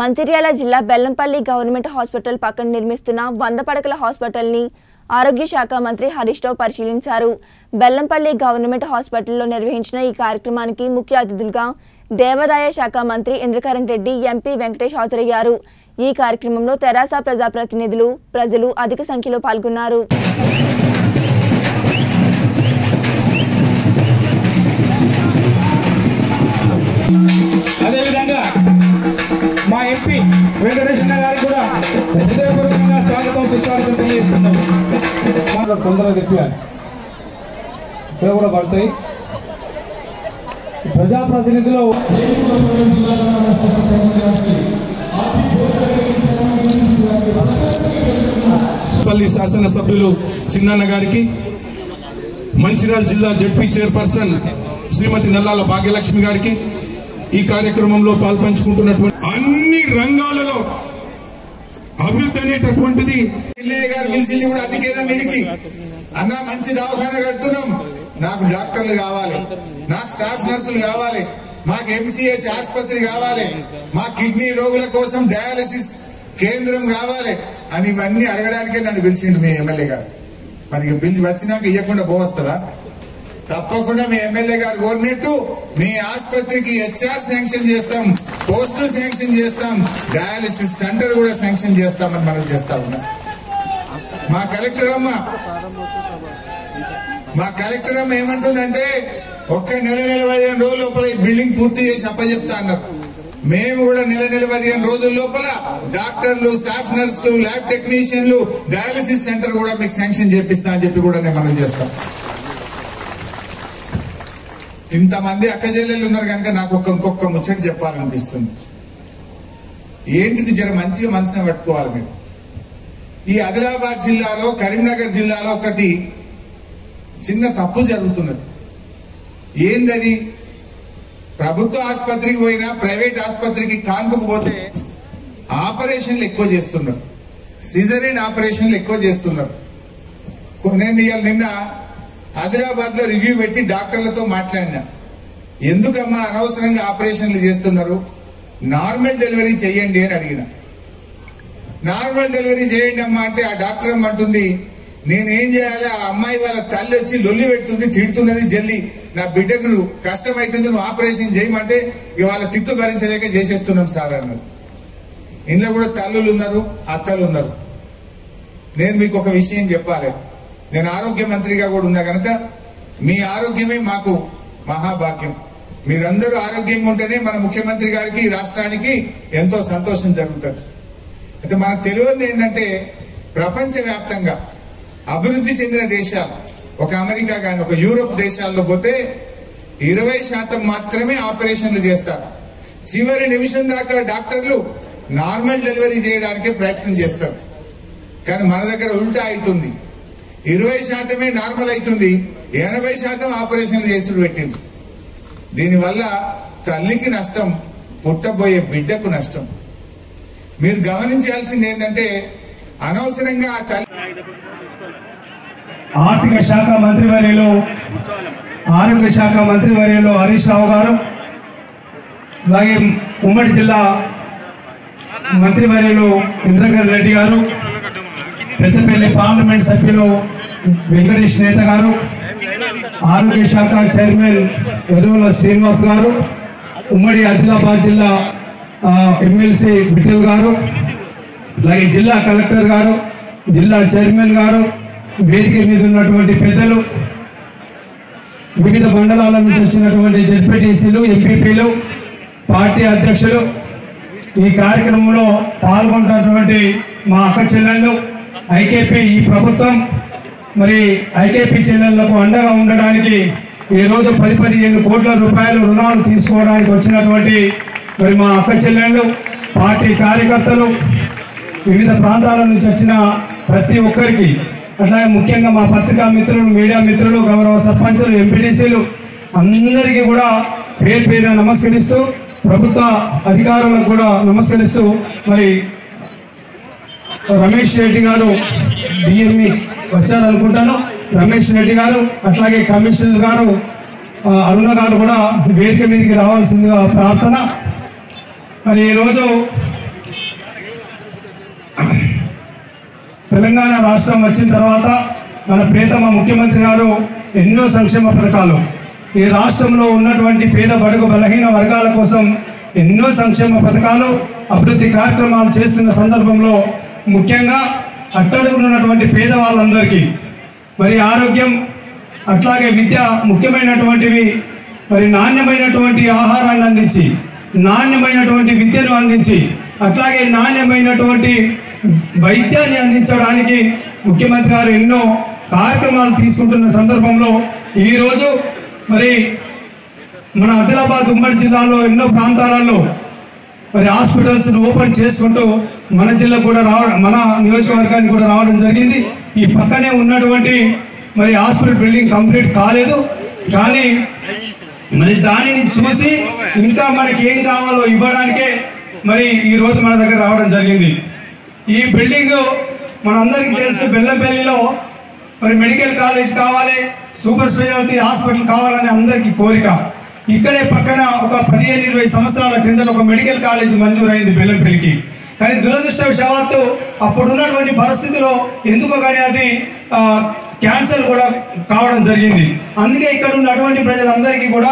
మంచిర్యాల జిల్లా Bellampalli government hospital పక్కన నిర్మిస్తున్న వంద పడకల హాస్పిటల్ని ఆరోగ్య శాఖ మంత్రి హరీష్ రావు పరిశీలించారు. బెల్లంపల్లి గవర్నమెంట్ హాస్పిటల్లో నిర్వహించిన ఈ కార్యక్రమానికి ముఖ్య అతిథులుగా దేవాదాయ శాఖ మంత్రి ఇంద్రకరణ్ రెడ్డి ఎంపీ వెంకటేష్ హాజరయ్యారు. ఈ కార్యక్రమంలో తెరాస ప్రజాప్రతినిధులు ప్రజలు అధిక సంఖ్యలో పాల్గొన్నారు. వెంకటేశ్వర గారికి కూడా హృదయపూర్వకంగా స్వాగతం సుస్వాగతం తెలియజేస్తున్నాం తొందరగా తెప్పియాలి ఇక్కడ కూడా పడతాయి. ప్రజాప్రతినిధులు పల్లి శాసనసభ్యులు చిన్నన్న గారికి మంచిర్యాల జిల్లా జడ్పీ చైర్పర్సన్ శ్రీమతి నల్లాల భాగ్యలక్ష్మి గారికి ఈ కార్యక్రమంలో పాల్పంచుకుంటున్నటువంటి అన్ని రంగాలలో అభివృద్ధి అనేటటువంటిది ఎమ్మెల్యే గారు పిలిచింది కూడా అందుకేనా నిడికి అన్న మంచి దవాఖాన కడుతున్నాం. నాకు డాక్టర్లు కావాలి. నాకు స్టాఫ్ నర్సులు కావాలి. మాకు ఎంసీహెచ్ ఆసుపత్రి కావాలి. మా కిడ్నీ రోగుల కోసం డయాలసిస్ కేంద్రం కావాలి అని ఇవన్నీ అడగడానికే నన్ను పిలిచిండు మీ ఎమ్మెల్యే గారు. మరి ఇక బిల్ వచ్చినాక ఇవ్వకుండా పోవస్తుందా తప్పకుండా మీ ఎమ్మెల్యే గారు కోరినట్టు మీ ఆసుపత్రికి హెచ్ఆర్ శాంక్షన్ చేస్తాం పోస్టు శాంక్షన్ చేస్తాం డయాలిసిస్ సెంటర్ కూడా శాంక్షన్ చేస్తామని మనం చేస్తా ఉన్నాం. మా కలెక్టర్ అమ్మ మా కలెక్టర్ అమ్మ ఏమంటుందంటే ఒక్క నెల నెల పదిహేను రోజుల లోపల ఈ బిల్డింగ్ పూర్తి చేసి అప్పచెప్తా అన్నారు. మేము కూడా నెల నెల పదిహేను రోజుల లోపల డాక్టర్లు స్టాఫ్ నర్సులు ల్యాబ్ టెక్నీషియన్లు డయాలసిస్ సెంటర్ కూడా మీకు శాంక్షన్ చేపిస్తా అని చెప్పి కూడా నేను మనం చేస్తాం. ఇంతమంది అక్క చెల్లెళ్ళు ఉన్నారు కనుక నాకు ఒక్క ఇంకొక ముచ్చట చెప్పాలనిపిస్తుంది. ఏంటిది జర మంచిగా మనసున పట్టుకోవాలి మీరు? ఈ ఆదిలాబాద్ జిల్లాలో కరీంనగర్ జిల్లాలో ఒకటి చిన్న తప్పు జరుగుతున్నది. ఏందని ప్రభుత్వ ఆసుపత్రికి పోయినా ప్రైవేట్ ఆసుపత్రికి కాన్పుకు పోతే ఆపరేషన్లు ఎక్కువ చేస్తున్నారు. సిజరీన్ ఆపరేషన్లు ఎక్కువ చేస్తున్నారు. కొ- నేను ఇవాళ నిన్న హైదరాబాద్లో రివ్యూ పెట్టి డాక్టర్లతో మాట్లాడినా. ఎందుకమ్మా అనవసరంగా ఆపరేషన్లు చేస్తున్నారు? నార్మల్ డెలివరీ చెయ్యండి అని అడిగిన. నార్మల్ డెలివరీ చేయండి అమ్మా అంటే ఆ డాక్టర్ అమ్మంటుంది నేనేం చేయాలి? ఆ అమ్మాయి వాళ్ళ తల్లి వచ్చి లొల్లి పెడుతుంది తిడుతున్నది జల్లి. నా బిడ్డకు కష్టం అవుతుంది నువ్వు ఆపరేషన్ చేయమంటే ఇవాళ తిట్టు భరించలేక చేసేస్తున్నాం సార్ అన్నారు ఇంట్లో కూడా తల్లులు ఉన్నారు అత్తలు ఉన్నారు. నేను మీకు ఒక విషయం చెప్పాలి. నేను ఆరోగ్య మంత్రిగా కూడా ఉన్నా కనుక మీ ఆరోగ్యమే మాకు మహాభాగ్యం. మీరందరూ ఆరోగ్యంగా ఉంటేనే మన ముఖ్యమంత్రి గారికి రాష్ట్రానికి ఎంతో సంతోషం జరుగుతుంది. అయితే మనకు తెలియదు ఏంటంటే ప్రపంచవ్యాప్తంగా అభివృద్ధి చెందిన దేశాలు ఒక అమెరికా కానీ ఒక యూరోప్ దేశాల్లో పోతే ఇరవై శాతం మాత్రమే ఆపరేషన్లు చేస్తారు. చివరి నిమిషం దాకా డాక్టర్లు నార్మల్ డెలివరీ చేయడానికే ప్రయత్నం చేస్తారు. కానీ మన దగ్గర ఉల్టా అవుతుంది. ఇరవై శాతమే నార్మల్ అవుతుంది. ఎనభై శాతం ఆపరేషన్లు చేసుడు పెట్టింది దీనివల్ల తల్లికి నష్టం పుట్టబోయే బిడ్డకు నష్టం. మీరు గమనించాల్సింది ఏంటంటే అనవసరంగా ఆ తల్లి ఆర్థిక శాఖ మంత్రివర్యులు ఆరోగ్య శాఖ మంత్రివర్యులు హరీష్ రావు గారు అలాగే ఉమ్మడి జిల్లా మంత్రివర్యులు ఇంద్రకరణ్ రెడ్డి గారు పెద్దపల్లి పార్లమెంట్ సభ్యులు వెంకటేష్ నేత గారు ఆరోగ్య శాఖ చైర్మన్ ఎరువుల శ్రీనివాస్ గారు ఉమ్మడి ఆదిలాబాద్ జిల్లా ఎమ్మెల్సీ బిట్టల్ గారు అలాగే జిల్లా కలెక్టర్ గారు జిల్లా చైర్మన్ గారు వేదిక మీద ఉన్నటువంటి పెద్దలు వివిధ మండలాల నుంచి వచ్చినటువంటి జెడ్పీటీసీలు ఎంపీపీలు పార్టీ అధ్యక్షులు ఈ కార్యక్రమంలో పాల్గొంటున్నటువంటి మా అక్క చెల్లెళ్ళు ఐకేపీ ఈ ప్రభుత్వం మరి ఐకేపీ చెల్లెళ్ళకు అండగా ఉండడానికి ఈ రోజు పది పదిహేను కోట్ల రూపాయలు రుణాలు తీసుకోవడానికి వచ్చినటువంటి మరి మా అక్క చెల్లెళ్ళు పార్టీ కార్యకర్తలు వివిధ ప్రాంతాల నుంచి వచ్చిన ప్రతి ఒక్కరికి అట్లాగే ముఖ్యంగా మా పత్రికా మిత్రులు మీడియా మిత్రులు గౌరవ సర్పంచులు ఎంపీటీసీలు అందరికీ కూడా పేరు పేరున నమస్కరిస్తూ ప్రభుత్వ అధికారులకు కూడా నమస్కరిస్తూ మరి రమేష్ రెడ్డి గారు డిఎంఈ వచ్చారనుకుంటాను. రమేష్ రెడ్డి గారు అట్లాగే కమిషనర్ గారు అరుణ గారు కూడా వేదిక మీదకి రావాల్సిందిగా ప్రార్థన. మరి ఈరోజు తెలంగాణ రాష్ట్రం వచ్చిన తర్వాత మన ప్రియతమ ముఖ్యమంత్రి గారు ఎన్నో సంక్షేమ పథకాలు. ఈ రాష్ట్రంలో ఉన్నటువంటి పేద బడుగు బలహీన వర్గాల కోసం ఎన్నో సంక్షేమ పథకాలు అభివృద్ధి కార్యక్రమాలు చేస్తున్న సందర్భంలో ముఖ్యంగా అట్టడుగునున్నటువంటి పేదవాళ్ళందరికీ మరి ఆరోగ్యం అట్లాగే విద్య ముఖ్యమైనటువంటివి మరి నాణ్యమైనటువంటి ఆహారాన్ని అందించి నాణ్యమైనటువంటి విద్యను అందించి అట్లాగే నాణ్యమైనటువంటి వైద్యాన్ని అందించడానికి ముఖ్యమంత్రి గారు ఎన్నో కార్యక్రమాలు తీసుకుంటున్న సందర్భంలో ఈరోజు మరి మన ఆదిలాబాద్ ఉమ్మడి జిల్లాలో ఎన్నో ప్రాంతాలలో మరి హాస్పిటల్స్ ఓపెన్ చేసుకుంటూ మన జిల్లా కూడా రావడం మన నియోజకవర్గానికి కూడా రావడం జరిగింది. ఈ పక్కనే ఉన్నటువంటి మరి హాస్పిటల్ బిల్డింగ్ కంప్లీట్ కాలేదు. కానీ మరి దానిని చూసి ఇంకా మనకి ఏం కావాలో ఇవ్వడానికే మరి ఈ రోజు మన దగ్గర రావడం జరిగింది. ఈ బిల్డింగ్ మనందరికీ తెలుసు బెల్లంపల్లిలో మరి మెడికల్ కాలేజ్ కావాలి సూపర్ స్పెషాలిటీ హాస్పిటల్ కావాలని అందరికీ కోరిక. ఇక్కడే పక్కన ఒక పదిహేను ఇరవై సంవత్సరాల క్రింద ఒక మెడికల్ కాలేజ్ మంజూరైంది బెల్లంపల్లికి. కానీ దురదృష్టవశాత్తు అప్పుడున్నటువంటి పరిస్థితిలో ఎందుకో కానీ అది క్యాన్సర్ కూడా కావడం జరిగింది. అందుకే ఇక్కడ ఉన్నటువంటి ప్రజలందరికీ కూడా